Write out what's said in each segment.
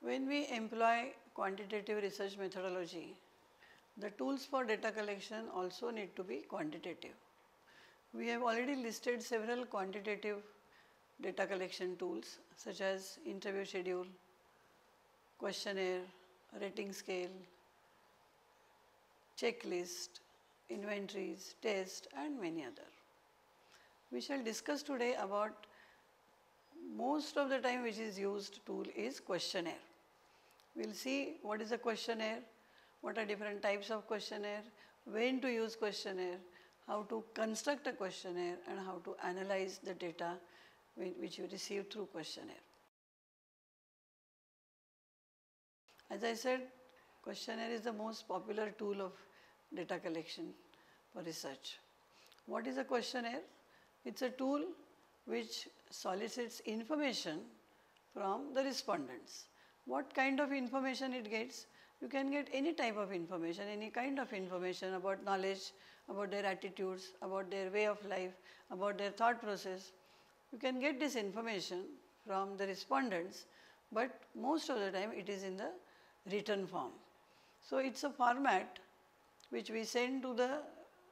When we employ quantitative research methodology, the tools for data collection also need to be quantitative. We have already listed several quantitative data collection tools such as interview schedule, questionnaire, rating scale, checklist, inventories, test and many other. We shall discuss today about most of the time which is used tool is questionnaire. We will see what is a questionnaire, what are different types of questionnaire, when to use questionnaire, how to construct a questionnaire and how to analyze the data which you receive through questionnaire. As I said, questionnaire is the most popular tool of data collection for research. What is a questionnaire? It's a tool which solicits information from the respondents. What kind of information it gets? You can get any type of information, any kind of information about knowledge, about their attitudes, about their way of life, about their thought process. You can get this information from the respondents, but most of the time it is in the written form. So, it is a format which we send to the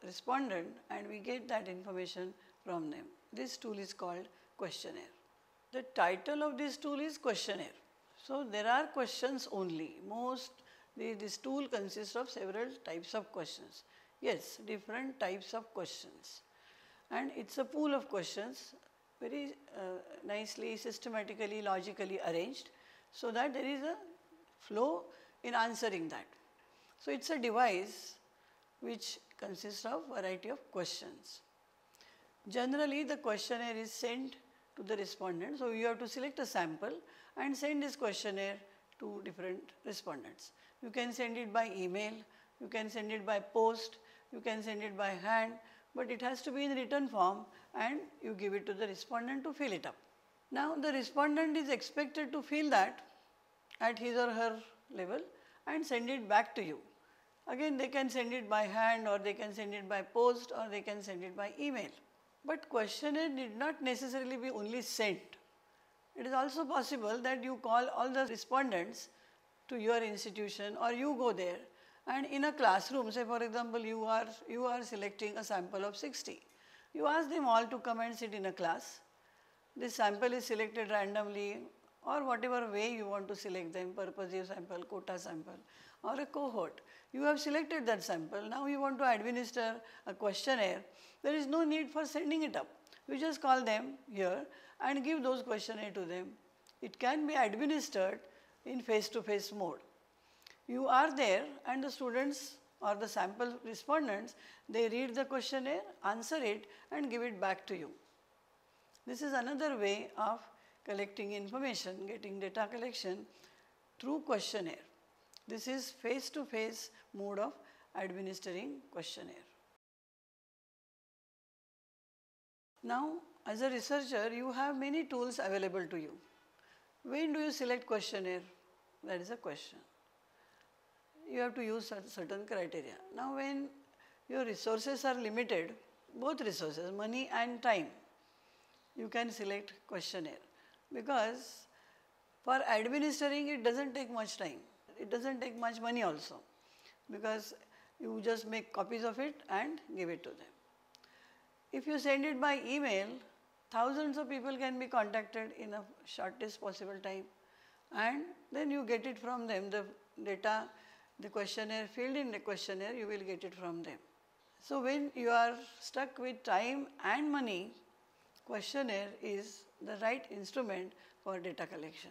respondent and we get that information from them. This tool is called questionnaire. The title of this tool is questionnaire. So, there are questions only. Most this tool consists of several types of questions. Yes, different types of questions. And it is a pool of questions very uh, nicely, systematically, logically arranged so that there is a flow in answering that. So, it is a device which consists of variety of questions. Generally, the questionnaire is sent to the respondent. So, you have to select a sample and send this questionnaire to different respondents. You can send it by email, you can send it by post, you can send it by hand, but it has to be in written form and you give it to the respondent to fill it up. Now, the respondent is expected to fill that at his or her level and send it back to you. Again they can send it by hand or they can send it by post or they can send it by email. But questionnaire need not necessarily be only sent. It is also possible that you call all the respondents to your institution or you go there. And in a classroom say for example you are you are selecting a sample of 60 you ask them all to come and sit in a class. This sample is selected randomly or whatever way you want to select them purposive sample quota sample or a cohort. You have selected that sample. Now you want to administer a questionnaire. There is no need for sending it up. You just call them here and give those questionnaire to them it can be administered in face-to-face -face mode. You are there and the students or the sample respondents, they read the questionnaire, answer it and give it back to you. This is another way of collecting information, getting data collection through questionnaire. This is face-to-face -face mode of administering questionnaire. Now, as a researcher, you have many tools available to you. When do you select questionnaire? That is a question. You have to use certain criteria. Now when your resources are limited, both resources, money and time, you can select questionnaire because for administering it doesn't take much time. It doesn't take much money also because you just make copies of it and give it to them. If you send it by email, thousands of people can be contacted in a shortest possible time and then you get it from them the data the questionnaire filled in the questionnaire you will get it from them. So when you are stuck with time and money questionnaire is the right instrument for data collection.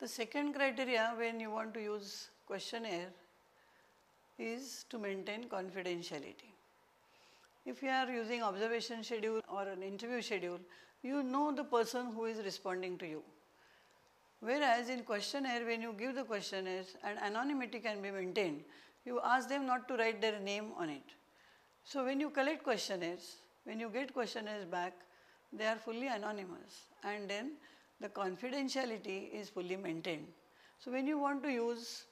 The second criteria when you want to use questionnaire is to maintain confidentiality. If you are using observation schedule or an interview schedule, you know the person who is responding to you. Whereas in questionnaire, when you give the questionnaires and anonymity can be maintained, you ask them not to write their name on it. So when you collect questionnaires, when you get questionnaires back, they are fully anonymous and then the confidentiality is fully maintained. So when you want to use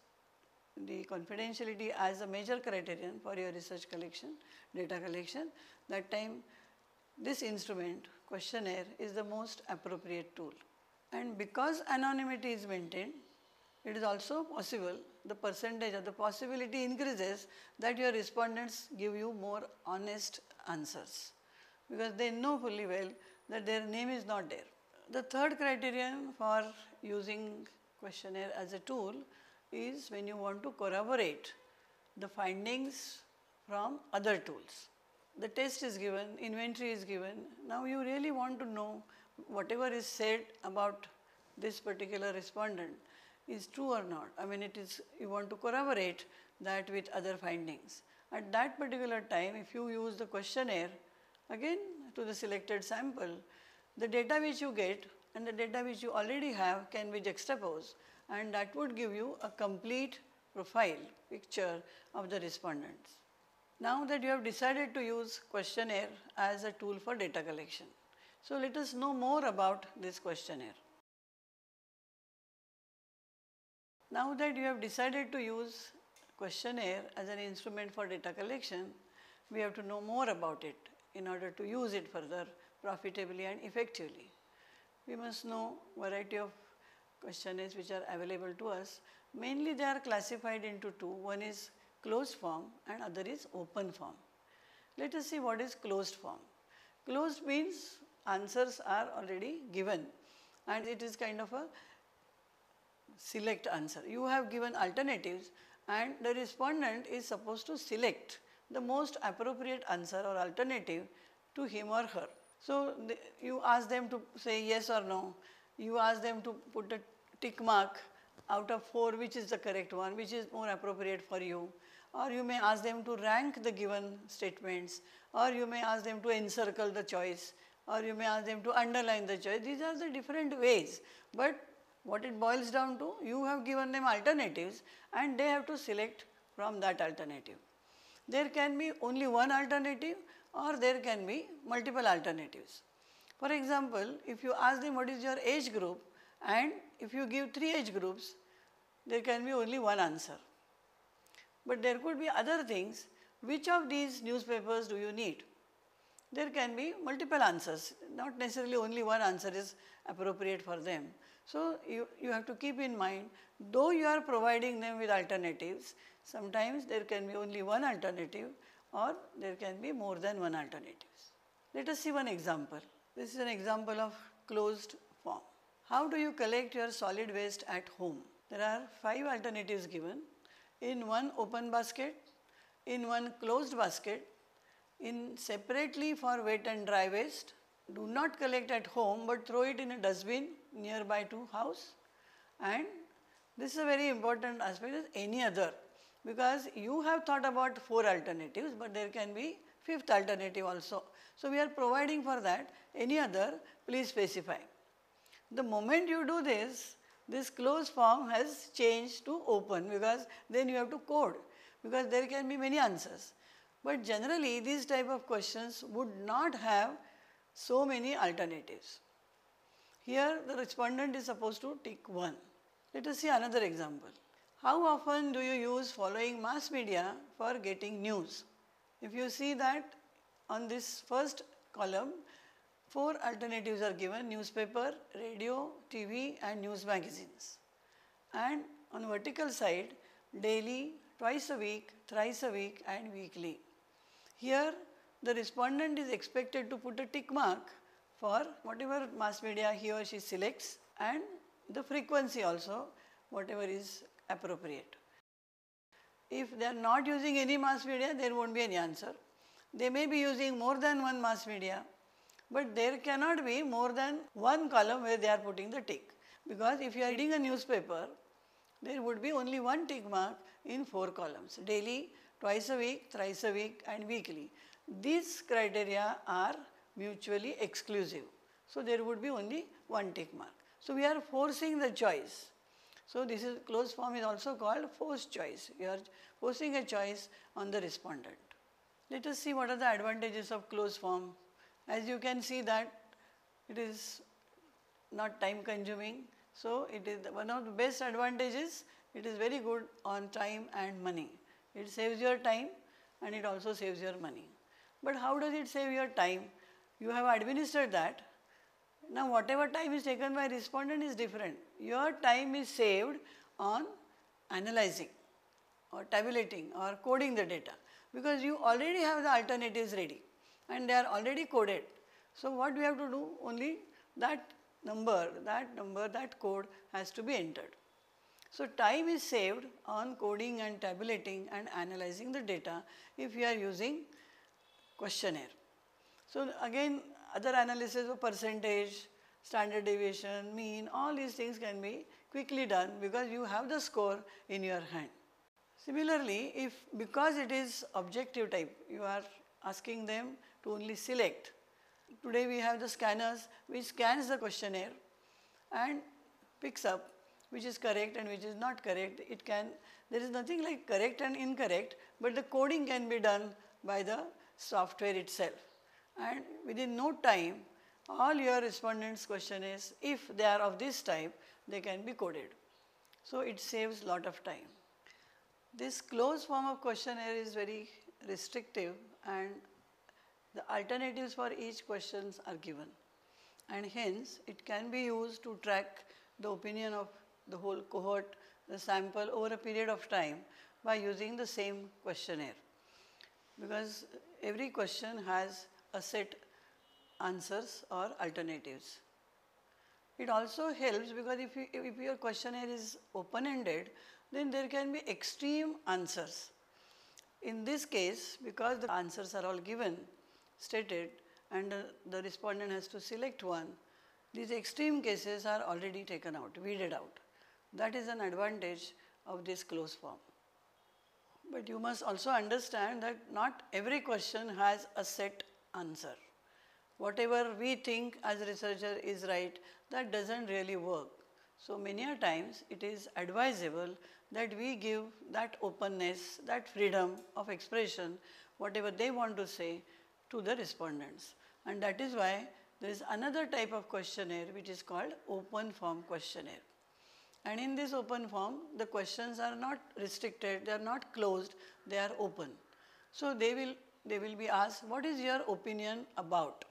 the confidentiality as a major criterion for your research collection, data collection, that time this instrument questionnaire is the most appropriate tool. And because anonymity is maintained, it is also possible, the percentage or the possibility increases that your respondents give you more honest answers because they know fully well that their name is not there. The third criterion for using questionnaire as a tool is when you want to corroborate the findings from other tools. The test is given, inventory is given. Now you really want to know whatever is said about this particular respondent is true or not. I mean it is you want to corroborate that with other findings. At that particular time if you use the questionnaire again to the selected sample the data which you get and the data which you already have can be juxtaposed and that would give you a complete profile picture of the respondents. Now that you have decided to use questionnaire as a tool for data collection. So let us know more about this questionnaire. Now that you have decided to use questionnaire as an instrument for data collection, we have to know more about it in order to use it further profitably and effectively. We must know variety of questionnaires which are available to us. Mainly they are classified into two. One is closed form and other is open form. Let us see what is closed form. Closed means answers are already given and it is kind of a select answer. You have given alternatives and the respondent is supposed to select the most appropriate answer or alternative to him or her. So, you ask them to say yes or no, you ask them to put a tick mark out of 4 which is the correct one, which is more appropriate for you or you may ask them to rank the given statements or you may ask them to encircle the choice or you may ask them to underline the choice. These are the different ways, but what it boils down to, you have given them alternatives and they have to select from that alternative. There can be only one alternative or there can be multiple alternatives. For example, if you ask them what is your age group and if you give three age groups, there can be only one answer. But there could be other things. Which of these newspapers do you need? There can be multiple answers, not necessarily only one answer is appropriate for them. So, you, you have to keep in mind, though you are providing them with alternatives, sometimes there can be only one alternative or there can be more than one alternatives. Let us see one example. This is an example of closed. How do you collect your solid waste at home? There are five alternatives given. In one open basket, in one closed basket, in separately for wet and dry waste, do not collect at home but throw it in a dustbin nearby to house and this is a very important aspect is any other because you have thought about four alternatives but there can be fifth alternative also. So, we are providing for that any other please specify. The moment you do this, this closed form has changed to open because then you have to code because there can be many answers. But generally these type of questions would not have so many alternatives. Here the respondent is supposed to tick 1. Let us see another example. How often do you use following mass media for getting news? If you see that on this first column, four alternatives are given newspaper, radio, TV and news magazines. And on vertical side, daily, twice a week, thrice a week and weekly. Here the respondent is expected to put a tick mark for whatever mass media he or she selects and the frequency also whatever is appropriate. If they are not using any mass media, there won't be any answer. They may be using more than one mass media, but there cannot be more than one column where they are putting the tick. Because if you are reading a newspaper, there would be only one tick mark in four columns, daily, twice a week, thrice a week and weekly. These criteria are mutually exclusive. So there would be only one tick mark. So we are forcing the choice. So this is closed form is also called forced choice. You are forcing a choice on the respondent. Let us see what are the advantages of closed form. As you can see that it is not time consuming. So it is one of the best advantages. It is very good on time and money. It saves your time and it also saves your money. But how does it save your time? You have administered that Now whatever time is taken by respondent is different. Your time is saved on analyzing or tabulating or coding the data because you already have the alternatives ready and they are already coded. So what we have to do only that number, that number, that code has to be entered. So time is saved on coding and tabulating and analyzing the data if you are using questionnaire. So again other analysis of percentage, standard deviation, mean, all these things can be quickly done because you have the score in your hand. Similarly, if because it is objective type, you are asking them to only select. Today we have the scanners which scans the questionnaire and picks up which is correct and which is not correct. It can, there is nothing like correct and incorrect, but the coding can be done by the software itself. And within no time, all your respondents' questionnaires, if they are of this type, they can be coded. So it saves lot of time. This closed form of questionnaire is very restrictive and the alternatives for each questions are given and hence it can be used to track the opinion of the whole cohort, the sample over a period of time by using the same questionnaire because every question has a set answers or alternatives. It also helps because if, you, if your questionnaire is open-ended, then there can be extreme answers. In this case, because the answers are all given, stated, and uh, the respondent has to select one, these extreme cases are already taken out, weeded out. That is an advantage of this closed form. But you must also understand that not every question has a set answer. Whatever we think as researcher is right, that doesn't really work. So many a times it is advisable that we give that openness, that freedom of expression, whatever they want to say to the respondents. And that is why there is another type of questionnaire which is called open form questionnaire. And in this open form, the questions are not restricted, they are not closed, they are open. So they will, they will be asked, what is your opinion about?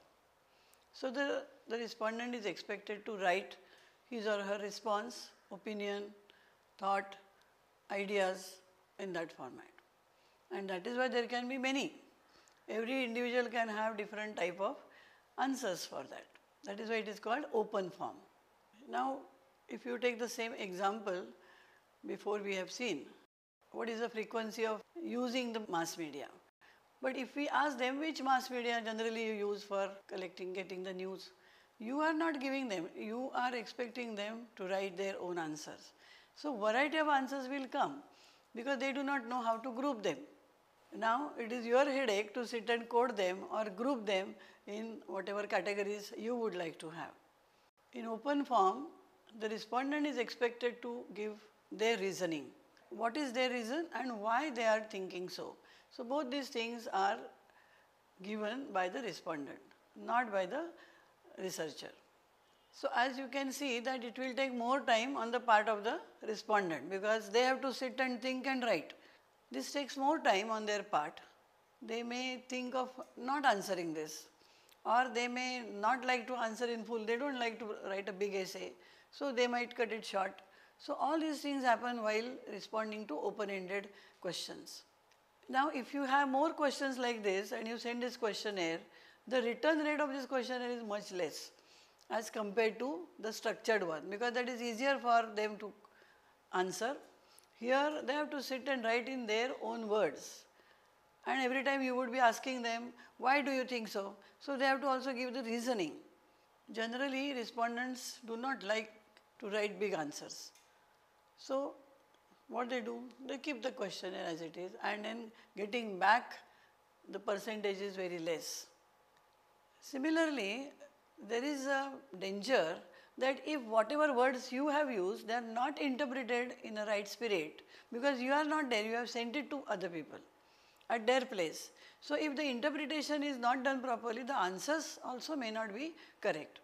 So the, the respondent is expected to write his or her response, opinion, thought, ideas in that format. And that is why there can be many. Every individual can have different type of answers for that. That is why it is called open form. Now, if you take the same example before we have seen, what is the frequency of using the mass media? But if we ask them which mass media generally you use for collecting, getting the news, you are not giving them, you are expecting them to write their own answers. So variety of answers will come because they do not know how to group them. Now it is your headache to sit and code them or group them in whatever categories you would like to have. In open form, the respondent is expected to give their reasoning. What is their reason and why they are thinking so. So both these things are given by the respondent, not by the researcher. So as you can see that it will take more time on the part of the respondent because they have to sit and think and write. This takes more time on their part. They may think of not answering this or they may not like to answer in full. They don't like to write a big essay. So they might cut it short. So all these things happen while responding to open-ended questions. Now if you have more questions like this and you send this questionnaire, the return rate of this questionnaire is much less as compared to the structured one because that is easier for them to answer. Here they have to sit and write in their own words and every time you would be asking them why do you think so? So they have to also give the reasoning. Generally respondents do not like to write big answers. So what they do, they keep the questionnaire as it is and then getting back the percentage is very less. Similarly, there is a danger that if whatever words you have used, they are not interpreted in a right spirit because you are not there, you have sent it to other people at their place. So if the interpretation is not done properly, the answers also may not be correct.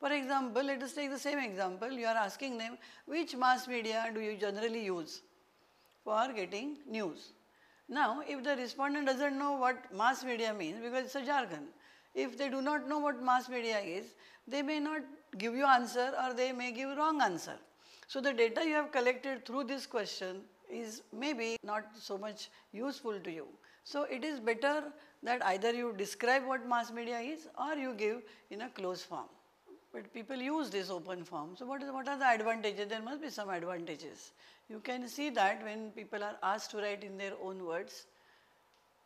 For example, let us take the same example. You are asking them which mass media do you generally use for getting news. Now, if the respondent doesn't know what mass media means because it's a jargon, if they do not know what mass media is, they may not give you answer or they may give wrong answer. So the data you have collected through this question is maybe not so much useful to you. So it is better that either you describe what mass media is or you give in a closed form. But people use this open form. So what, is, what are the advantages? There must be some advantages. You can see that when people are asked to write in their own words,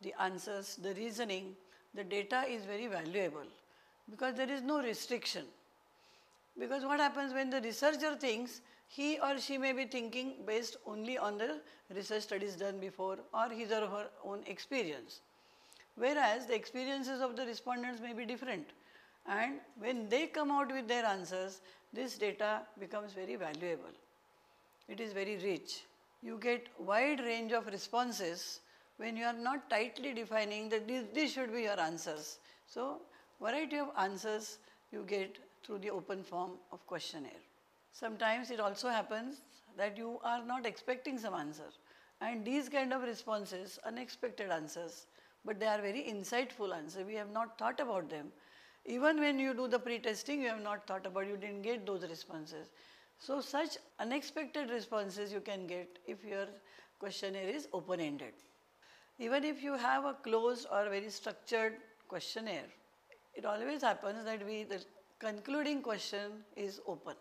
the answers, the reasoning, the data is very valuable because there is no restriction. Because what happens when the researcher thinks, he or she may be thinking based only on the research studies done before or his or her own experience. Whereas the experiences of the respondents may be different and when they come out with their answers, this data becomes very valuable. It is very rich. You get wide range of responses when you are not tightly defining that these, should be your answers. So, variety of answers you get through the open form of questionnaire. Sometimes it also happens that you are not expecting some answer and these kind of responses, unexpected answers, but they are very insightful answers. We have not thought about them even when you do the pre-testing, you have not thought about, you didn't get those responses. So such unexpected responses you can get if your questionnaire is open-ended. Even if you have a closed or very structured questionnaire, it always happens that we, the concluding question is open.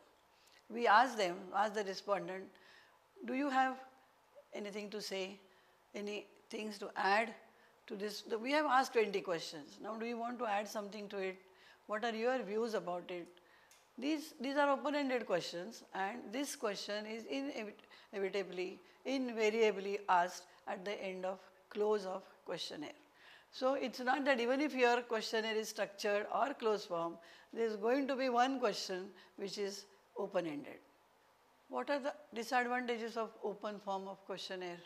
We ask them, ask the respondent, do you have anything to say, any things to add to this? We have asked 20 questions. Now do you want to add something to it? What are your views about it? These, these are open-ended questions and this question is inevitably, invariably asked at the end of close of questionnaire. So it's not that even if your questionnaire is structured or closed form, there is going to be one question which is open-ended. What are the disadvantages of open form of questionnaire?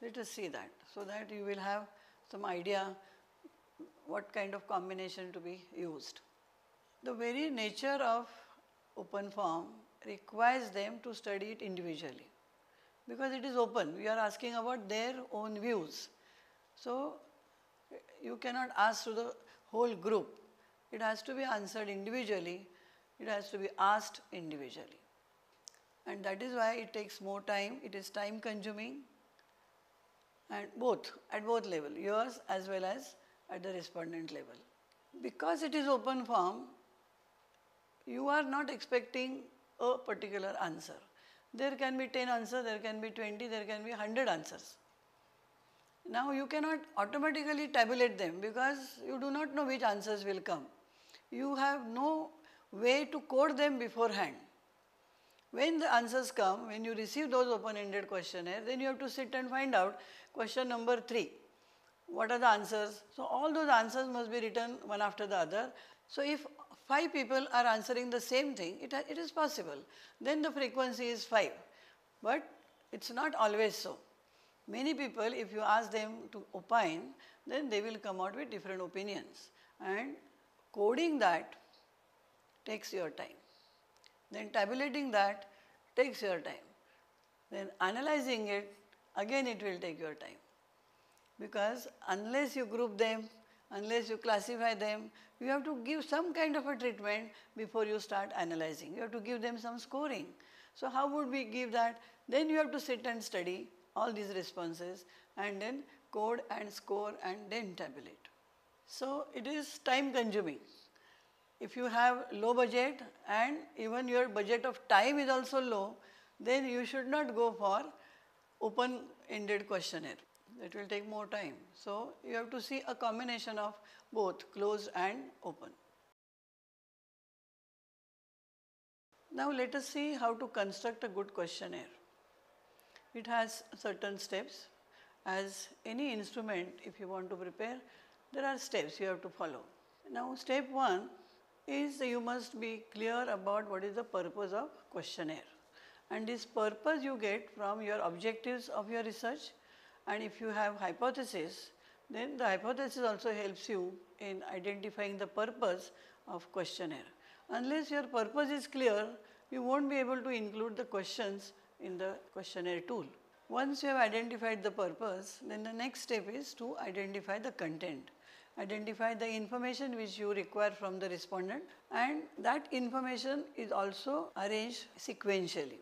Let us see that so that you will have some idea what kind of combination to be used. The very nature of open form requires them to study it individually because it is open. We are asking about their own views. So you cannot ask to the whole group. It has to be answered individually. It has to be asked individually. And that is why it takes more time. It is time consuming and both, at both level, yours as well as at the respondent level. Because it is open form, you are not expecting a particular answer. There can be 10 answers, there can be 20, there can be 100 answers. Now you cannot automatically tabulate them because you do not know which answers will come. You have no way to code them beforehand. When the answers come, when you receive those open-ended questionnaire, then you have to sit and find out question number 3. What are the answers? So all those answers must be written one after the other. So if five people are answering the same thing, it, it is possible. Then the frequency is five. But it's not always so. Many people, if you ask them to opine, then they will come out with different opinions. And coding that takes your time. Then tabulating that takes your time. Then analyzing it, again it will take your time. Because unless you group them, unless you classify them, you have to give some kind of a treatment before you start analyzing. You have to give them some scoring. So how would we give that? Then you have to sit and study all these responses and then code and score and then tabulate. So it is time consuming. If you have low budget and even your budget of time is also low, then you should not go for open-ended questionnaire it will take more time. So you have to see a combination of both closed and open. Now let us see how to construct a good questionnaire. It has certain steps. As any instrument, if you want to prepare, there are steps you have to follow. Now step 1 is you must be clear about what is the purpose of questionnaire. And this purpose you get from your objectives of your research and if you have hypothesis, then the hypothesis also helps you in identifying the purpose of questionnaire. Unless your purpose is clear, you won't be able to include the questions in the questionnaire tool. Once you have identified the purpose, then the next step is to identify the content. identify the information which you require from the respondent and that information is also arranged sequentially.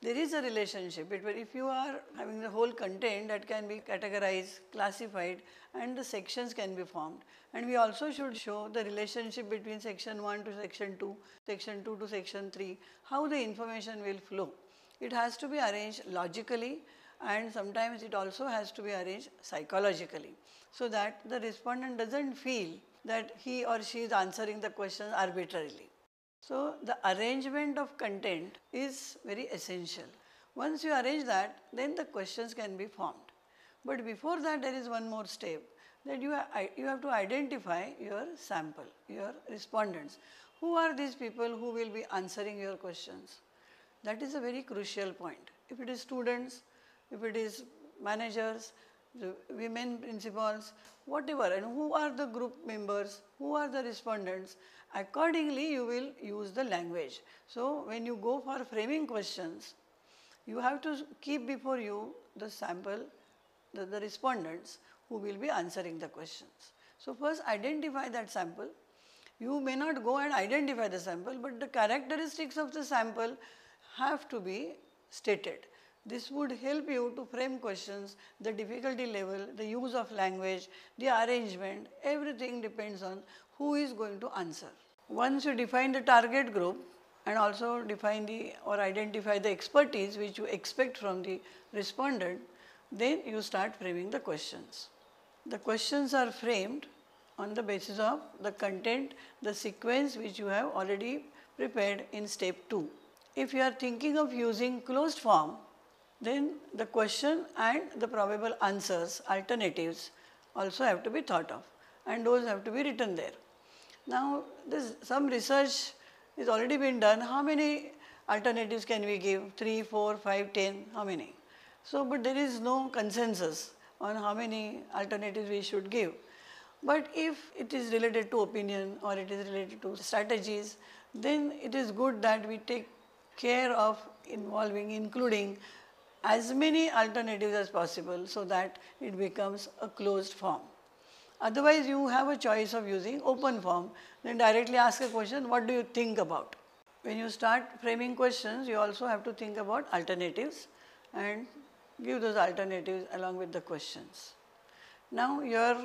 There is a relationship between if you are having the whole content that can be categorized, classified and the sections can be formed and we also should show the relationship between section 1 to section 2, section 2 to section 3, how the information will flow. It has to be arranged logically and sometimes it also has to be arranged psychologically so that the respondent does not feel that he or she is answering the question arbitrarily. So, the arrangement of content is very essential. Once you arrange that, then the questions can be formed. But before that, there is one more step that you, you have to identify your sample, your respondents. Who are these people who will be answering your questions? That is a very crucial point. If it is students, if it is managers, women principals, whatever and who are the group members, who are the respondents, accordingly you will use the language. So, when you go for framing questions, you have to keep before you the sample, the, the respondents who will be answering the questions. So, first identify that sample. You may not go and identify the sample, but the characteristics of the sample have to be stated. This would help you to frame questions, the difficulty level, the use of language, the arrangement, everything depends on who is going to answer. Once you define the target group and also define the or identify the expertise which you expect from the respondent, then you start framing the questions. The questions are framed on the basis of the content, the sequence which you have already prepared in step 2. If you are thinking of using closed form, then the question and the probable answers, alternatives also have to be thought of and those have to be written there. Now, this some research is already been done. How many alternatives can we give? 3, 4, 5, 10, how many? So, but there is no consensus on how many alternatives we should give. But if it is related to opinion or it is related to strategies, then it is good that we take care of involving, including as many alternatives as possible so that it becomes a closed form. Otherwise, you have a choice of using open form, then directly ask a question, what do you think about? When you start framing questions, you also have to think about alternatives and give those alternatives along with the questions. Now, your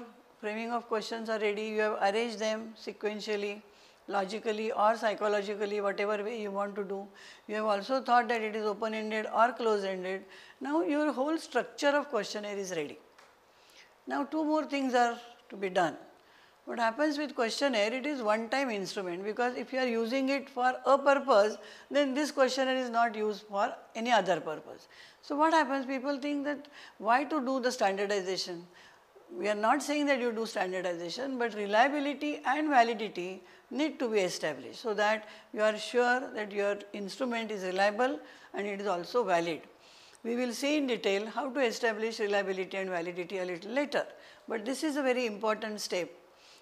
framing of questions are ready, you have arranged them sequentially logically or psychologically whatever way you want to do. You have also thought that it is open ended or close ended. Now your whole structure of questionnaire is ready. Now two more things are to be done. What happens with questionnaire, it is one time instrument because if you are using it for a purpose, then this questionnaire is not used for any other purpose. So what happens, people think that why to do the standardization? We are not saying that you do standardization, but reliability and validity need to be established so that you are sure that your instrument is reliable and it is also valid. We will see in detail how to establish reliability and validity a little later, but this is a very important step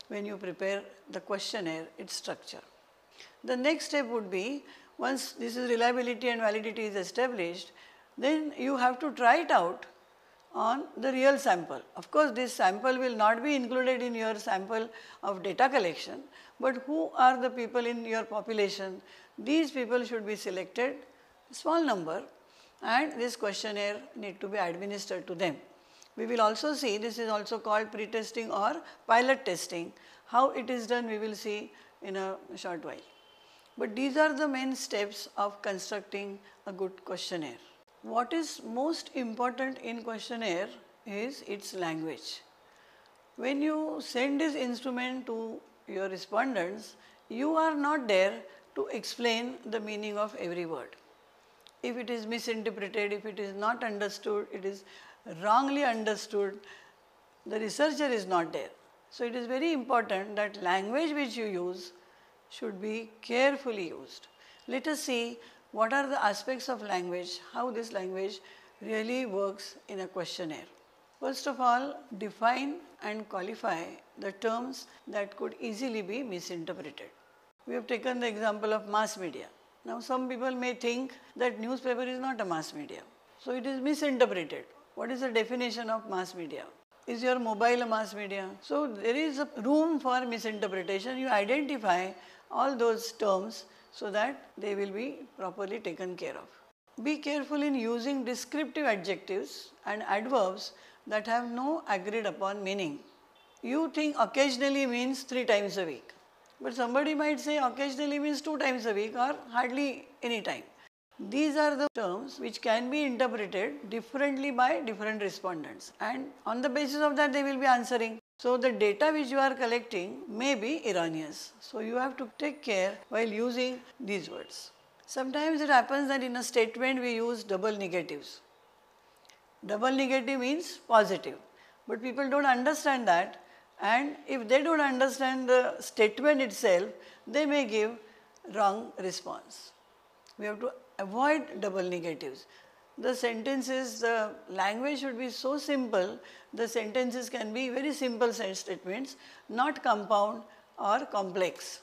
when you prepare the questionnaire, its structure. The next step would be once this is reliability and validity is established, then you have to try it out on the real sample. Of course, this sample will not be included in your sample of data collection, but who are the people in your population? These people should be selected, small number and this questionnaire need to be administered to them. We will also see this is also called pre-testing or pilot testing. How it is done we will see in a short while. But these are the main steps of constructing a good questionnaire. What is most important in questionnaire is its language. When you send this instrument to your respondents, you are not there to explain the meaning of every word. If it is misinterpreted, if it is not understood, it is wrongly understood, the researcher is not there. So it is very important that language which you use should be carefully used. Let us see what are the aspects of language, how this language really works in a questionnaire. First of all, define and qualify the terms that could easily be misinterpreted. We have taken the example of mass media. Now some people may think that newspaper is not a mass media. So it is misinterpreted. What is the definition of mass media? Is your mobile a mass media? So there is a room for misinterpretation. You identify all those terms so that they will be properly taken care of. Be careful in using descriptive adjectives and adverbs that have no agreed upon meaning. You think occasionally means three times a week, but somebody might say occasionally means two times a week or hardly any time. These are the terms which can be interpreted differently by different respondents and on the basis of that they will be answering. So the data which you are collecting may be erroneous. So you have to take care while using these words. Sometimes it happens that in a statement we use double negatives. Double negative means positive, but people don't understand that and if they don't understand the statement itself, they may give wrong response. We have to avoid double negatives. The sentences, the language should be so simple, the sentences can be very simple statements, not compound or complex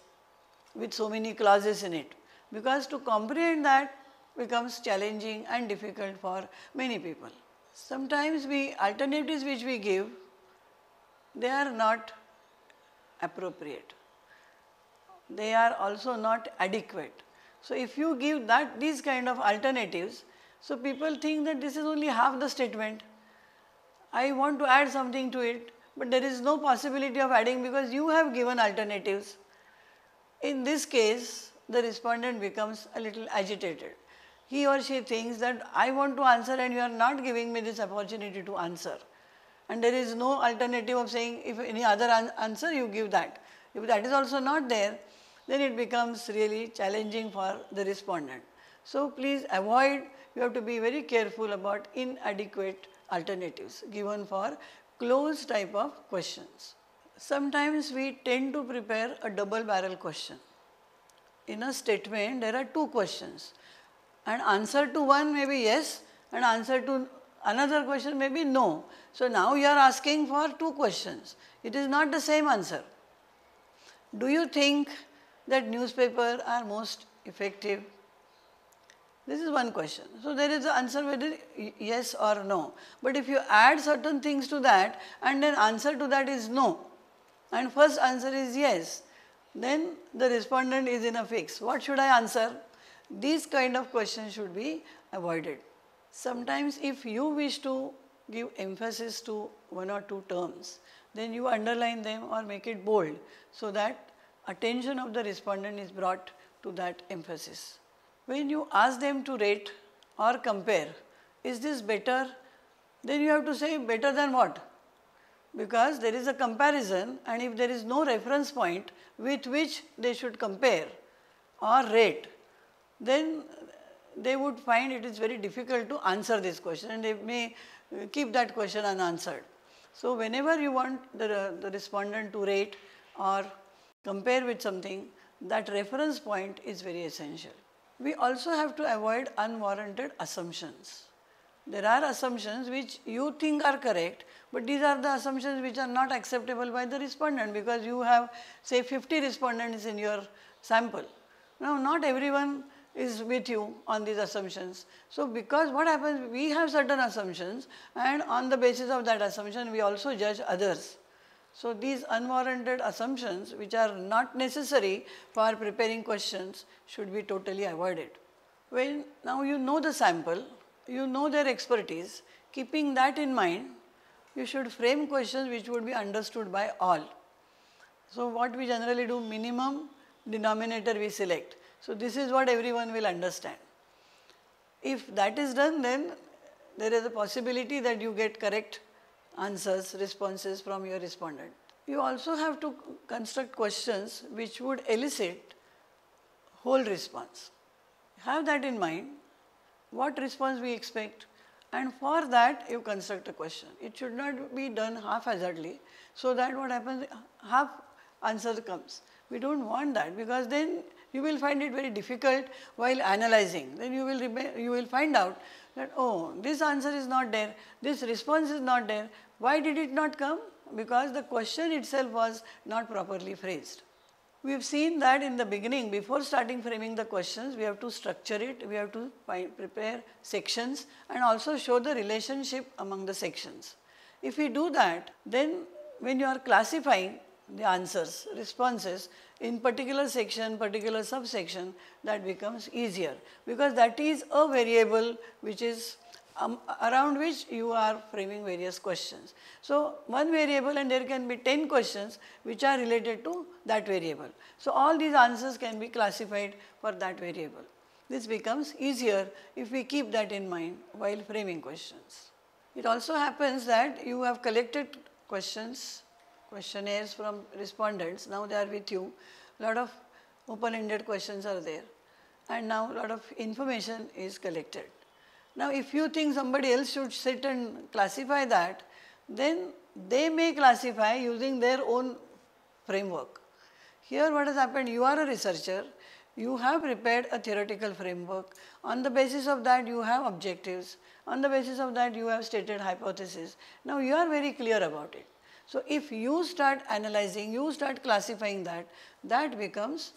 with so many clauses in it. Because to comprehend that becomes challenging and difficult for many people. Sometimes we alternatives which we give, they are not appropriate. They are also not adequate. So if you give that these kind of alternatives, so people think that this is only half the statement. I want to add something to it, but there is no possibility of adding because you have given alternatives. In this case, the respondent becomes a little agitated he or she thinks that I want to answer and you are not giving me this opportunity to answer. And there is no alternative of saying if any other answer you give that. If that is also not there, then it becomes really challenging for the respondent. So please avoid, you have to be very careful about inadequate alternatives given for closed type of questions. Sometimes we tend to prepare a double barrel question. In a statement, there are two questions and answer to one may be yes and answer to another question may be no. So now you are asking for two questions. It is not the same answer. Do you think that newspaper are most effective? This is one question. So there is the answer whether yes or no. But if you add certain things to that and then answer to that is no and first answer is yes, then the respondent is in a fix. What should I answer? These kind of questions should be avoided. Sometimes if you wish to give emphasis to one or two terms, then you underline them or make it bold so that attention of the respondent is brought to that emphasis. When you ask them to rate or compare, is this better? Then you have to say better than what? Because there is a comparison and if there is no reference point with which they should compare or rate, then they would find it is very difficult to answer this question and they may keep that question unanswered. So whenever you want the, the respondent to rate or compare with something, that reference point is very essential. We also have to avoid unwarranted assumptions. There are assumptions which you think are correct, but these are the assumptions which are not acceptable by the respondent because you have say 50 respondents in your sample. Now not everyone is with you on these assumptions. So because what happens, we have certain assumptions and on the basis of that assumption we also judge others. So these unwarranted assumptions which are not necessary for preparing questions should be totally avoided. When now you know the sample, you know their expertise, keeping that in mind, you should frame questions which would be understood by all. So what we generally do, minimum denominator we select. So this is what everyone will understand. If that is done then there is a possibility that you get correct answers, responses from your respondent. You also have to construct questions which would elicit whole response. Have that in mind, what response we expect and for that you construct a question. It should not be done haphazardly so that what happens, half answer comes. We don't want that because then you will find it very difficult while analyzing. Then you will, you will find out that, oh, this answer is not there, this response is not there. Why did it not come? Because the question itself was not properly phrased. We have seen that in the beginning, before starting framing the questions, we have to structure it, we have to prepare sections and also show the relationship among the sections. If we do that, then when you are classifying the answers, responses in particular section, particular subsection, that becomes easier because that is a variable which is um, around which you are framing various questions. So, one variable and there can be 10 questions which are related to that variable. So, all these answers can be classified for that variable. This becomes easier if we keep that in mind while framing questions. It also happens that you have collected questions, questionnaires from respondents, now they are with you, A lot of open-ended questions are there and now a lot of information is collected. Now if you think somebody else should sit and classify that, then they may classify using their own framework. Here what has happened, you are a researcher, you have prepared a theoretical framework. On the basis of that you have objectives. On the basis of that you have stated hypothesis. Now you are very clear about it. So if you start analyzing, you start classifying that, that becomes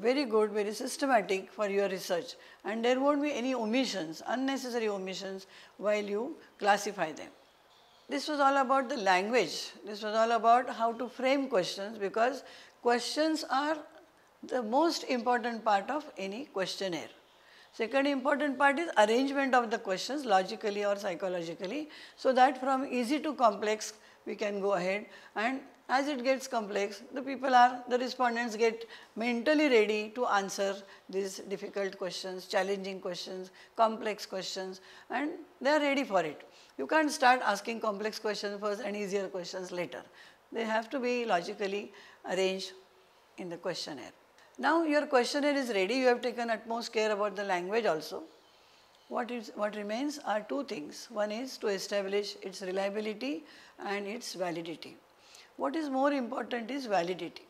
very good, very systematic for your research and there won't be any omissions, unnecessary omissions while you classify them. This was all about the language, this was all about how to frame questions because questions are the most important part of any questionnaire. Second important part is arrangement of the questions logically or psychologically so that from easy to complex we can go ahead and as it gets complex the people are the respondents get mentally ready to answer these difficult questions, challenging questions, complex questions and they are ready for it. You can't start asking complex questions first and easier questions later. They have to be logically arranged in the questionnaire. Now your questionnaire is ready, you have taken utmost care about the language also. What, is, what remains are two things. One is to establish its reliability and its validity. What is more important is validity.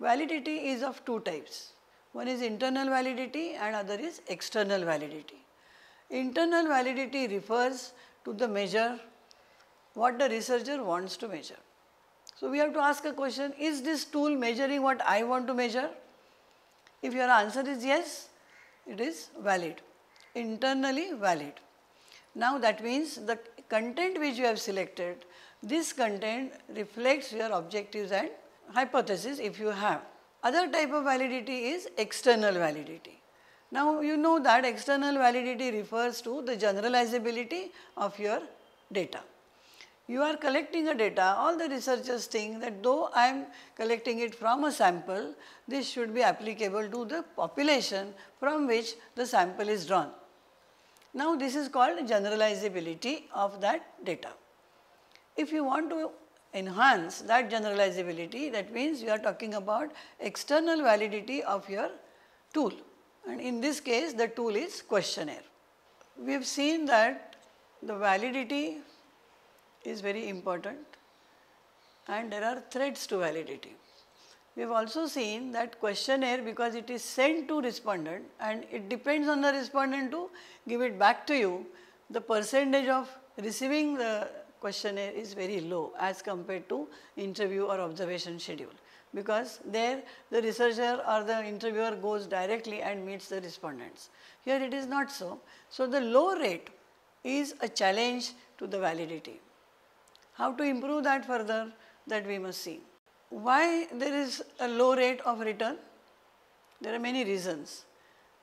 Validity is of two types. One is internal validity and other is external validity. Internal validity refers to the measure what the researcher wants to measure. So we have to ask a question, is this tool measuring what I want to measure? If your answer is yes, it is valid, internally valid. Now that means the content which you have selected, this content reflects your objectives and hypothesis if you have. Other type of validity is external validity. Now you know that external validity refers to the generalizability of your data you are collecting a data, all the researchers think that though I am collecting it from a sample, this should be applicable to the population from which the sample is drawn. Now this is called generalizability of that data. If you want to enhance that generalizability, that means you are talking about external validity of your tool and in this case the tool is questionnaire. We have seen that the validity is very important and there are threats to validity. We have also seen that questionnaire because it is sent to respondent and it depends on the respondent to give it back to you, the percentage of receiving the questionnaire is very low as compared to interview or observation schedule because there the researcher or the interviewer goes directly and meets the respondents. Here it is not so. So the low rate is a challenge to the validity. How to improve that further that we must see. Why there is a low rate of return? There are many reasons.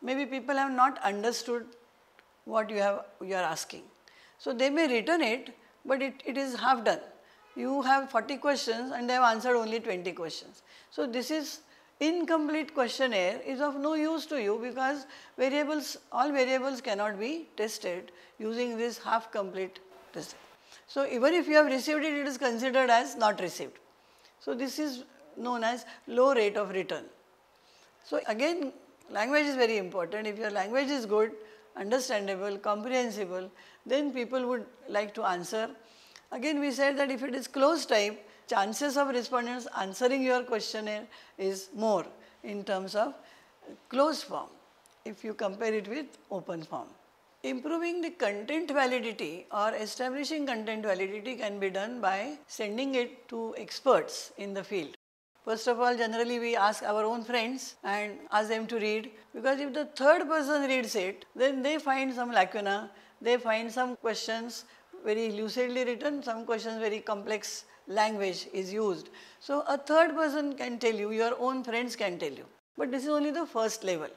Maybe people have not understood what you have you are asking. So they may return it, but it, it is half done. You have 40 questions and they have answered only 20 questions. So this is incomplete questionnaire is of no use to you because variables, all variables cannot be tested using this half complete test. So even if you have received it, it is considered as not received. So this is known as low rate of return. So again language is very important. If your language is good, understandable, comprehensible, then people would like to answer. Again we said that if it is closed type, chances of respondents answering your questionnaire is more in terms of closed form if you compare it with open form. Improving the content validity or establishing content validity can be done by sending it to experts in the field. First of all, generally we ask our own friends and ask them to read because if the third person reads it, then they find some lacuna, they find some questions very lucidly written, some questions very complex language is used. So a third person can tell you, your own friends can tell you. But this is only the first level.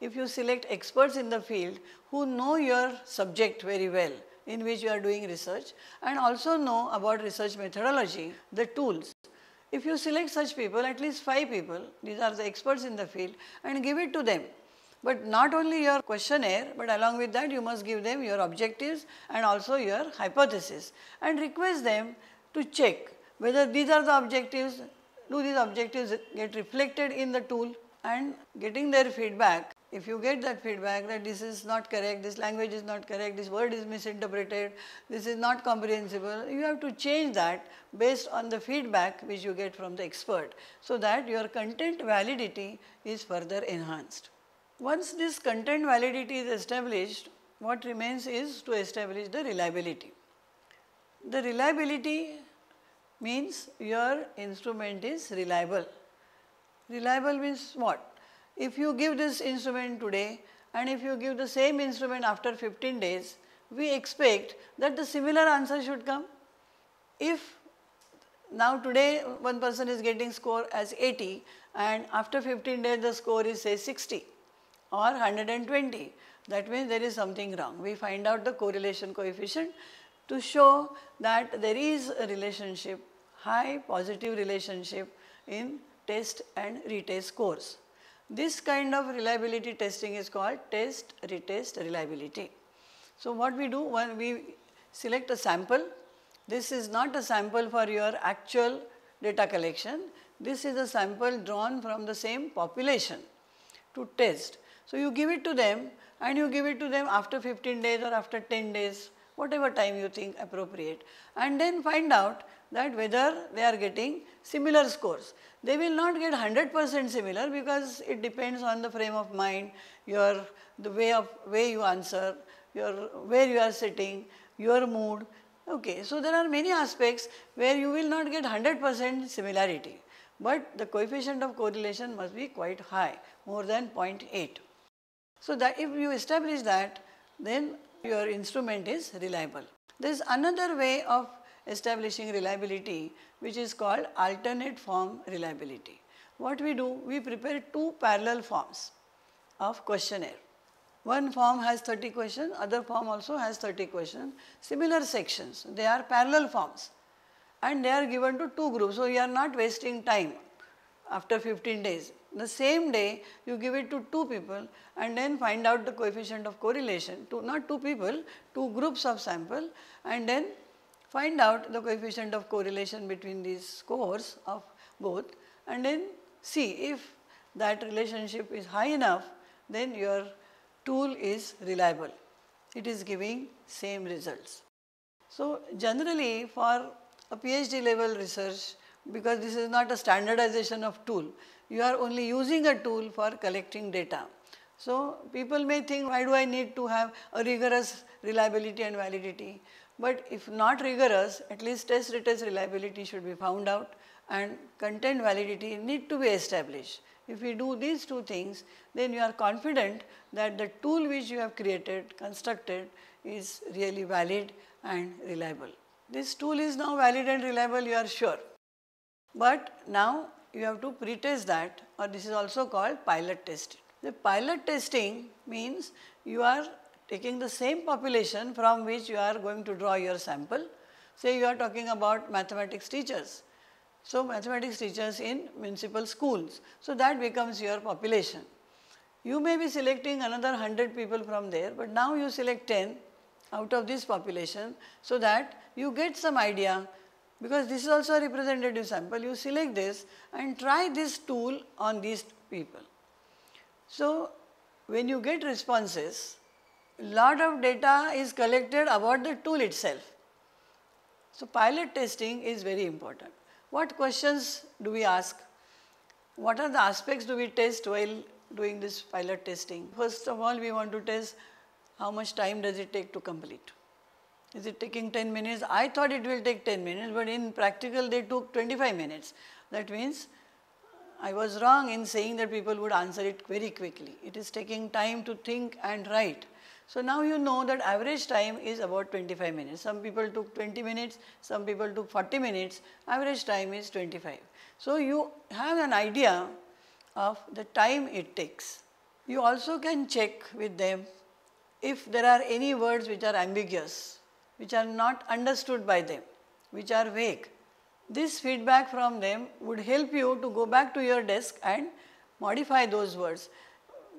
If you select experts in the field who know your subject very well in which you are doing research and also know about research methodology, the tools. If you select such people, at least 5 people, these are the experts in the field and give it to them. But not only your questionnaire, but along with that you must give them your objectives and also your hypothesis and request them to check whether these are the objectives, do these objectives get reflected in the tool and getting their feedback. If you get that feedback that this is not correct, this language is not correct, this word is misinterpreted, this is not comprehensible, you have to change that based on the feedback which you get from the expert so that your content validity is further enhanced. Once this content validity is established, what remains is to establish the reliability. The reliability means your instrument is reliable. Reliable means what? If you give this instrument today and if you give the same instrument after 15 days, we expect that the similar answer should come. If now today one person is getting score as 80 and after 15 days the score is say 60 or 120, that means there is something wrong. We find out the correlation coefficient to show that there is a relationship, high positive relationship in test and retest scores. This kind of reliability testing is called test retest reliability. So what we do when we select a sample, this is not a sample for your actual data collection, this is a sample drawn from the same population to test. So you give it to them and you give it to them after 15 days or after 10 days whatever time you think appropriate and then find out that whether they are getting similar scores. They will not get 100% similar because it depends on the frame of mind, your the way of way you answer, your where you are sitting, your mood. Okay, so there are many aspects where you will not get 100% similarity, but the coefficient of correlation must be quite high, more than 0.8. So that if you establish that, then your instrument is reliable. There is another way of establishing reliability which is called alternate form reliability. What we do? We prepare two parallel forms of questionnaire. One form has 30 questions, other form also has 30 questions, similar sections. They are parallel forms and they are given to two groups. So, you are not wasting time after 15 days. The same day you give it to two people and then find out the coefficient of correlation to not two people, two groups of sample and then find out the coefficient of correlation between these scores of both and then see if that relationship is high enough then your tool is reliable. It is giving same results. So generally for a PhD level research because this is not a standardization of tool, you are only using a tool for collecting data. So people may think why do I need to have a rigorous reliability and validity. But if not rigorous, at least test retest reliability should be found out and content validity need to be established. If we do these two things, then you are confident that the tool which you have created, constructed is really valid and reliable. This tool is now valid and reliable, you are sure. But now you have to pretest that or this is also called pilot testing. The pilot testing means you are taking the same population from which you are going to draw your sample. Say you are talking about mathematics teachers. So, mathematics teachers in municipal schools. So, that becomes your population. You may be selecting another 100 people from there, but now you select 10 out of this population so that you get some idea because this is also a representative sample, you select this and try this tool on these people. So, when you get responses, a lot of data is collected about the tool itself. So, pilot testing is very important. What questions do we ask? What are the aspects do we test while doing this pilot testing? First of all, we want to test how much time does it take to complete. Is it taking 10 minutes? I thought it will take 10 minutes, but in practical they took 25 minutes. That means I was wrong in saying that people would answer it very quickly. It is taking time to think and write. So now you know that average time is about 25 minutes. Some people took 20 minutes, some people took 40 minutes, average time is 25. So you have an idea of the time it takes. You also can check with them if there are any words which are ambiguous, which are not understood by them, which are vague. This feedback from them would help you to go back to your desk and modify those words.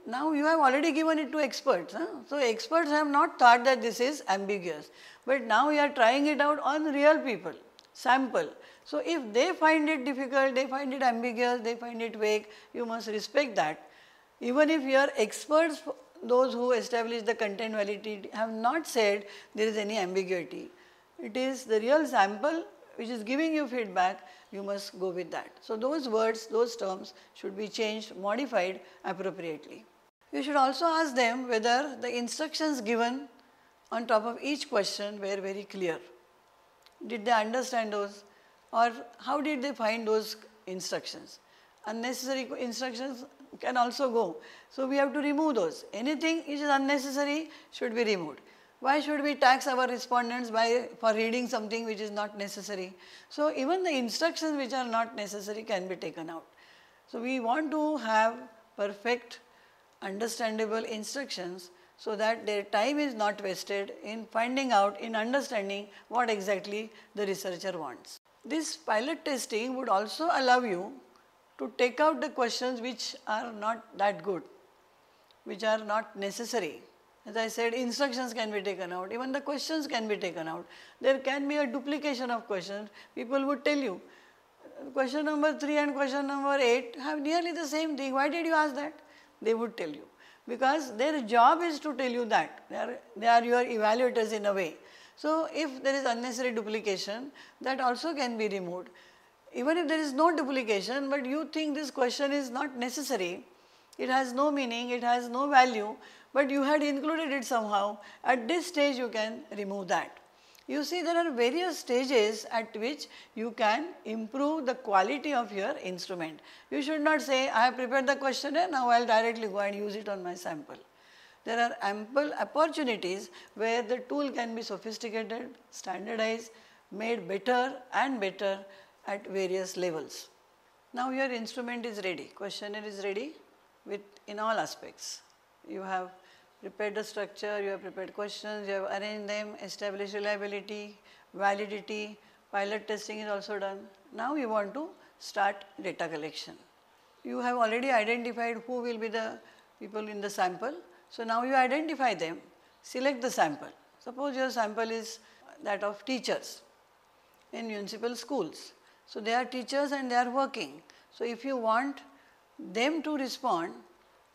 Now you have already given it to experts. Huh? So experts have not thought that this is ambiguous. But now you are trying it out on real people, sample. So if they find it difficult, they find it ambiguous, they find it vague, you must respect that. Even if your experts, those who establish the content validity have not said there is any ambiguity. It is the real sample which is giving you feedback, you must go with that. So those words, those terms should be changed, modified appropriately. You should also ask them whether the instructions given on top of each question were very clear. Did they understand those or how did they find those instructions? Unnecessary instructions can also go. So we have to remove those. Anything which is unnecessary should be removed. Why should we tax our respondents by for reading something which is not necessary? So even the instructions which are not necessary can be taken out. So we want to have perfect understandable instructions so that their time is not wasted in finding out, in understanding what exactly the researcher wants. This pilot testing would also allow you to take out the questions which are not that good, which are not necessary. As I said, instructions can be taken out, even the questions can be taken out. There can be a duplication of questions. People would tell you, question number 3 and question number 8 have nearly the same thing. Why did you ask that? They would tell you. Because their job is to tell you that. They are, they are your evaluators in a way. So if there is unnecessary duplication, that also can be removed. Even if there is no duplication, but you think this question is not necessary, it has no meaning, it has no value, but you had included it somehow, at this stage you can remove that. You see there are various stages at which you can improve the quality of your instrument. You should not say, I have prepared the questionnaire, now I will directly go and use it on my sample. There are ample opportunities where the tool can be sophisticated, standardized, made better and better at various levels. Now your instrument is ready, questionnaire is ready with in all aspects. You have prepared the structure, you have prepared questions, you have arranged them, established reliability, validity, pilot testing is also done. Now you want to start data collection. You have already identified who will be the people in the sample. So now you identify them, select the sample. Suppose your sample is that of teachers in municipal schools. So they are teachers and they are working. So if you want them to respond,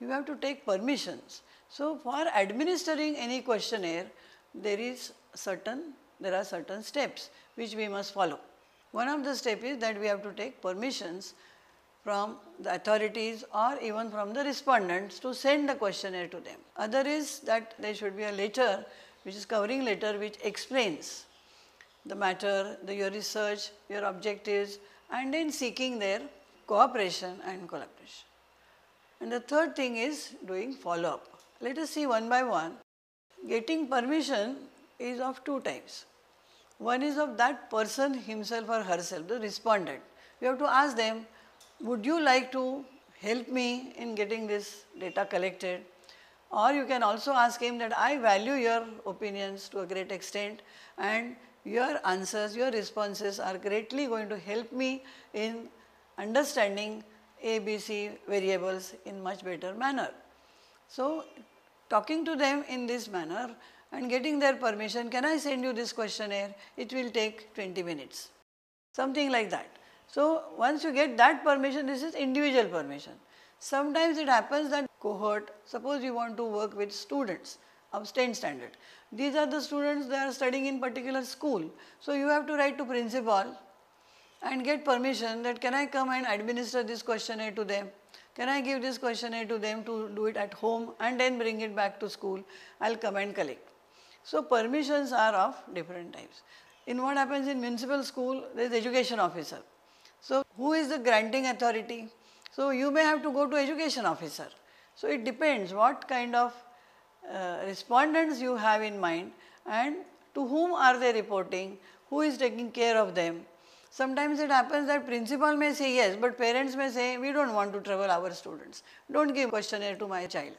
you have to take permissions. So for administering any questionnaire, there is certain, there are certain steps which we must follow. One of the steps is that we have to take permissions from the authorities or even from the respondents to send the questionnaire to them. Other is that there should be a letter which is covering letter which explains the matter, the, your research, your objectives and then seeking their cooperation and collaboration. And the third thing is doing follow up. Let us see one by one. Getting permission is of two types. One is of that person himself or herself, the respondent. You have to ask them, would you like to help me in getting this data collected? Or you can also ask him that I value your opinions to a great extent and your answers, your responses are greatly going to help me in understanding ABC variables in much better manner. So talking to them in this manner and getting their permission, can I send you this questionnaire? It will take 20 minutes, something like that. So once you get that permission, this is individual permission. Sometimes it happens that cohort, suppose you want to work with students of 10 standard. These are the students that are studying in particular school. So you have to write to principal and get permission that can I come and administer this questionnaire to them can I give this questionnaire to them to do it at home and then bring it back to school? I'll come and collect. So permissions are of different types. In what happens in municipal school, there is education officer. So who is the granting authority? So you may have to go to education officer. So it depends what kind of uh, respondents you have in mind and to whom are they reporting, who is taking care of them. Sometimes it happens that principal may say yes, but parents may say we don't want to trouble our students, don't give questionnaire to my child.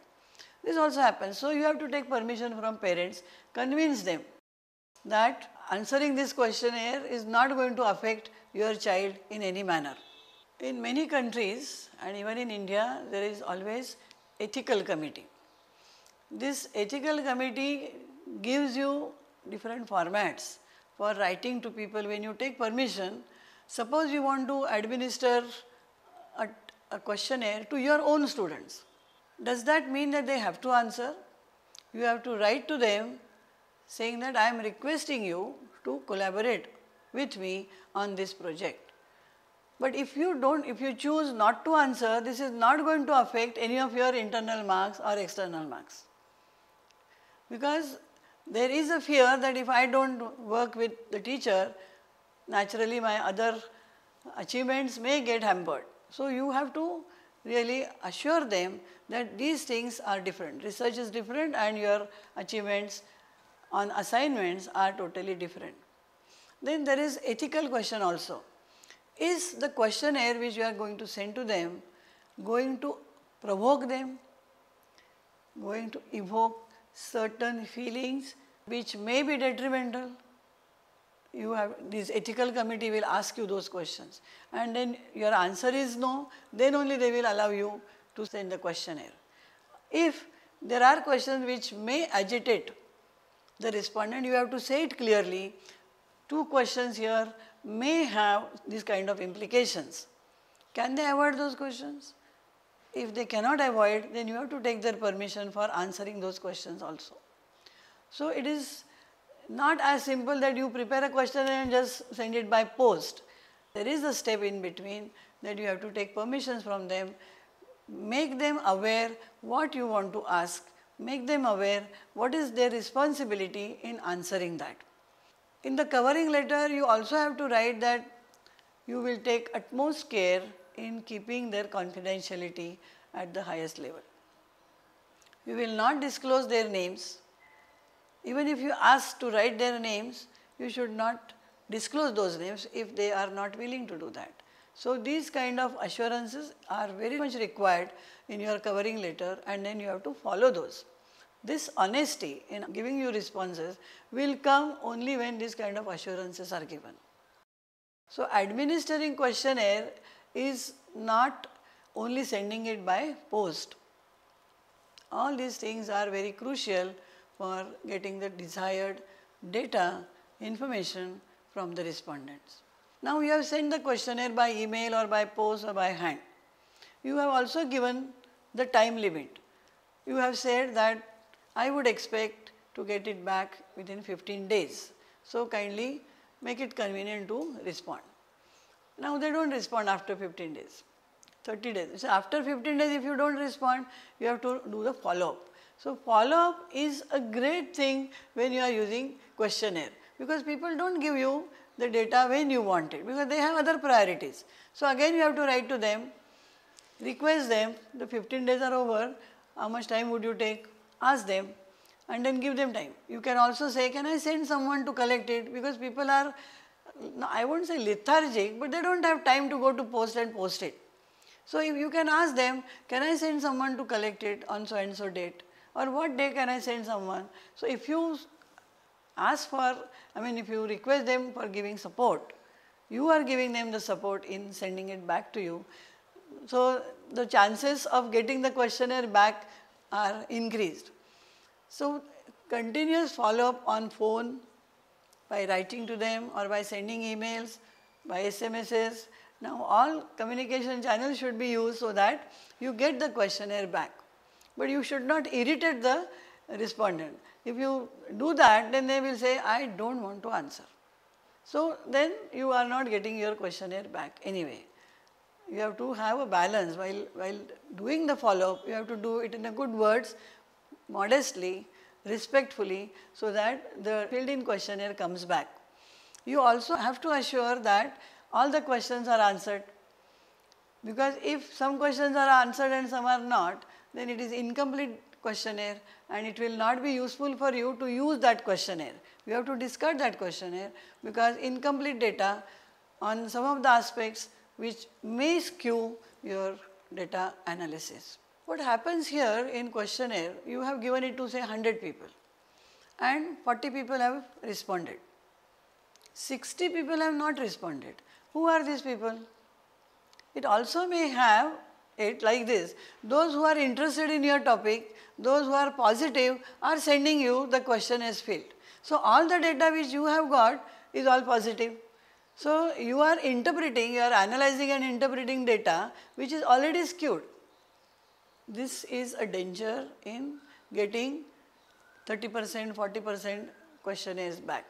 This also happens. So you have to take permission from parents, convince them that answering this questionnaire is not going to affect your child in any manner. In many countries and even in India, there is always ethical committee. This ethical committee gives you different formats for writing to people when you take permission. Suppose you want to administer a, a questionnaire to your own students. Does that mean that they have to answer? You have to write to them saying that I am requesting you to collaborate with me on this project. But if you don't, if you choose not to answer, this is not going to affect any of your internal marks or external marks. Because there is a fear that if I don't work with the teacher, naturally my other achievements may get hampered. So you have to really assure them that these things are different. Research is different and your achievements on assignments are totally different. Then there is ethical question also. Is the questionnaire which you are going to send to them going to provoke them, going to evoke certain feelings which may be detrimental? you have this ethical committee will ask you those questions and then your answer is no then only they will allow you to send the questionnaire. If there are questions which may agitate the respondent, you have to say it clearly. Two questions here may have this kind of implications. Can they avoid those questions? If they cannot avoid, then you have to take their permission for answering those questions also. So it is not as simple that you prepare a question and just send it by post. There is a step in between that you have to take permissions from them make them aware what you want to ask, make them aware what is their responsibility in answering that. In the covering letter, you also have to write that you will take utmost care in keeping their confidentiality at the highest level. You will not disclose their names. Even if you ask to write their names, you should not disclose those names if they are not willing to do that. So these kind of assurances are very much required in your covering letter and then you have to follow those. This honesty in giving you responses will come only when these kind of assurances are given. So administering questionnaire is not only sending it by post. All these things are very crucial for getting the desired data, information from the respondents. Now you have sent the questionnaire by email or by post or by hand. You have also given the time limit. You have said that I would expect to get it back within 15 days. So kindly make it convenient to respond. Now they don't respond after 15 days, 30 days. So after 15 days if you don't respond, you have to do the follow-up. So follow-up is a great thing when you are using questionnaire because people don't give you the data when you want it because they have other priorities. So again you have to write to them, request them, the 15 days are over, how much time would you take, ask them and then give them time. You can also say, can I send someone to collect it because people are, I won't say lethargic, but they don't have time to go to post and post it. So if you can ask them, can I send someone to collect it on so and so date or what day can I send someone. So if you ask for, I mean if you request them for giving support, you are giving them the support in sending it back to you. So the chances of getting the questionnaire back are increased. So continuous follow up on phone by writing to them or by sending emails, by SMSs. Now all communication channels should be used so that you get the questionnaire back. But you should not irritate the respondent. If you do that, then they will say, I don't want to answer. So then you are not getting your questionnaire back anyway. You have to have a balance while, while doing the follow-up, you have to do it in a good words, modestly, respectfully, so that the filled-in questionnaire comes back. You also have to assure that all the questions are answered. Because if some questions are answered and some are not, then it is incomplete questionnaire and it will not be useful for you to use that questionnaire. You have to discard that questionnaire because incomplete data on some of the aspects which may skew your data analysis. What happens here in questionnaire, you have given it to say 100 people and 40 people have responded. 60 people have not responded. Who are these people? It also may have it like this. Those who are interested in your topic, those who are positive are sending you the question as filled. So, all the data which you have got is all positive. So, you are interpreting, you are analyzing and interpreting data which is already skewed. This is a danger in getting 30 percent, 40 percent questionnaires back.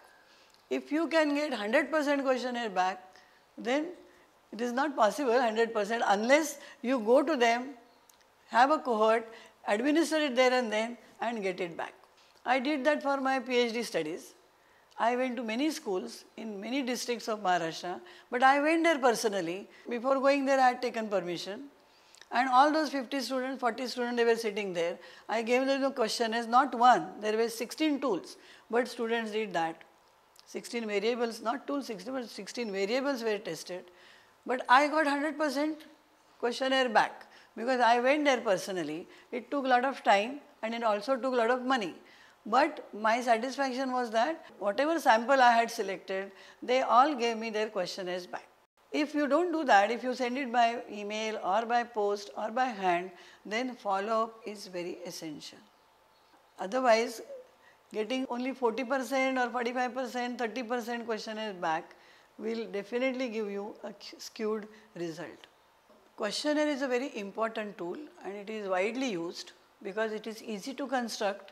If you can get 100 percent questionnaire back, then it is not possible 100 percent unless you go to them, have a cohort, administer it there and then and get it back. I did that for my PhD studies. I went to many schools in many districts of Maharashtra, but I went there personally. Before going there, I had taken permission. And all those 50 students, 40 students, they were sitting there. I gave them the questionnaires, not one, there were 16 tools, but students did that. 16 variables, not tools, 16, but 16 variables were tested. But I got 100% questionnaire back because I went there personally. It took a lot of time and it also took a lot of money. But my satisfaction was that whatever sample I had selected, they all gave me their questionnaires back. If you don't do that, if you send it by email or by post or by hand, then follow up is very essential. Otherwise, getting only 40% or 45%, 30% questionnaire back will definitely give you a skewed result. Questionnaire is a very important tool and it is widely used because it is easy to construct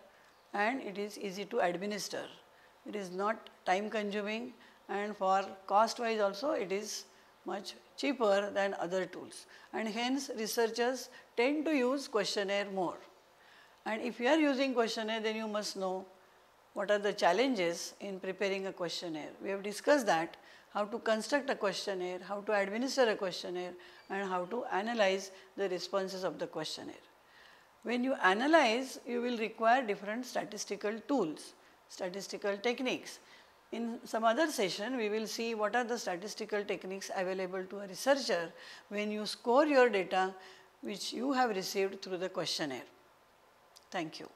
and it is easy to administer. It is not time consuming and for cost wise also it is much cheaper than other tools and hence researchers tend to use questionnaire more. And if you are using questionnaire then you must know what are the challenges in preparing a questionnaire. We have discussed that how to construct a questionnaire, how to administer a questionnaire and how to analyze the responses of the questionnaire. When you analyze, you will require different statistical tools, statistical techniques. In some other session, we will see what are the statistical techniques available to a researcher when you score your data which you have received through the questionnaire. Thank you.